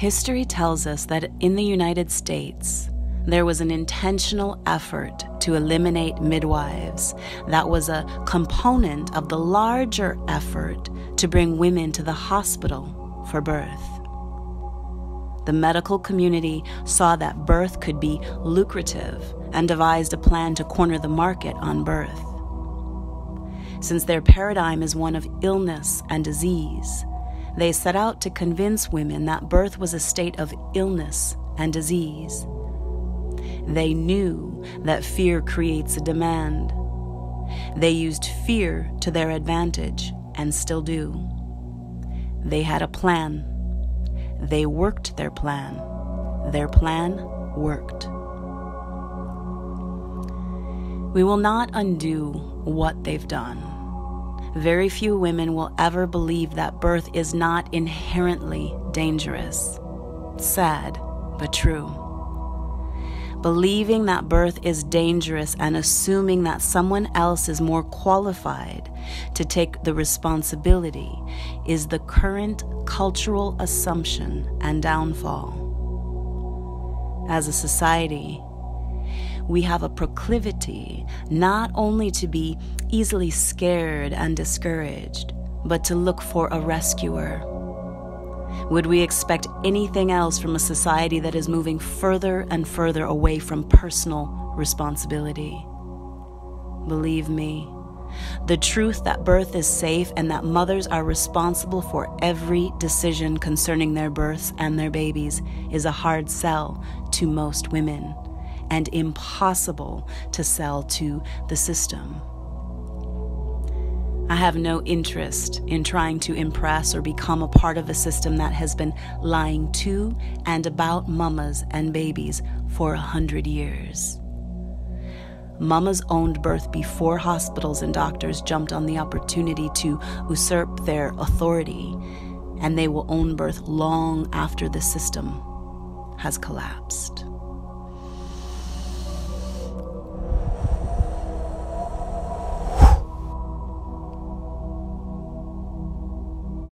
History tells us that in the United States, there was an intentional effort to eliminate midwives that was a component of the larger effort to bring women to the hospital for birth. The medical community saw that birth could be lucrative and devised a plan to corner the market on birth. Since their paradigm is one of illness and disease, they set out to convince women that birth was a state of illness and disease. They knew that fear creates a demand. They used fear to their advantage and still do. They had a plan. They worked their plan. Their plan worked. We will not undo what they've done. Very few women will ever believe that birth is not inherently dangerous. Sad, but true. Believing that birth is dangerous and assuming that someone else is more qualified to take the responsibility is the current cultural assumption and downfall. As a society, we have a proclivity not only to be easily scared and discouraged, but to look for a rescuer. Would we expect anything else from a society that is moving further and further away from personal responsibility? Believe me, the truth that birth is safe and that mothers are responsible for every decision concerning their births and their babies is a hard sell to most women and impossible to sell to the system. I have no interest in trying to impress or become a part of a system that has been lying to and about mamas and babies for a hundred years. Mamas owned birth before hospitals and doctors jumped on the opportunity to usurp their authority, and they will own birth long after the system has collapsed.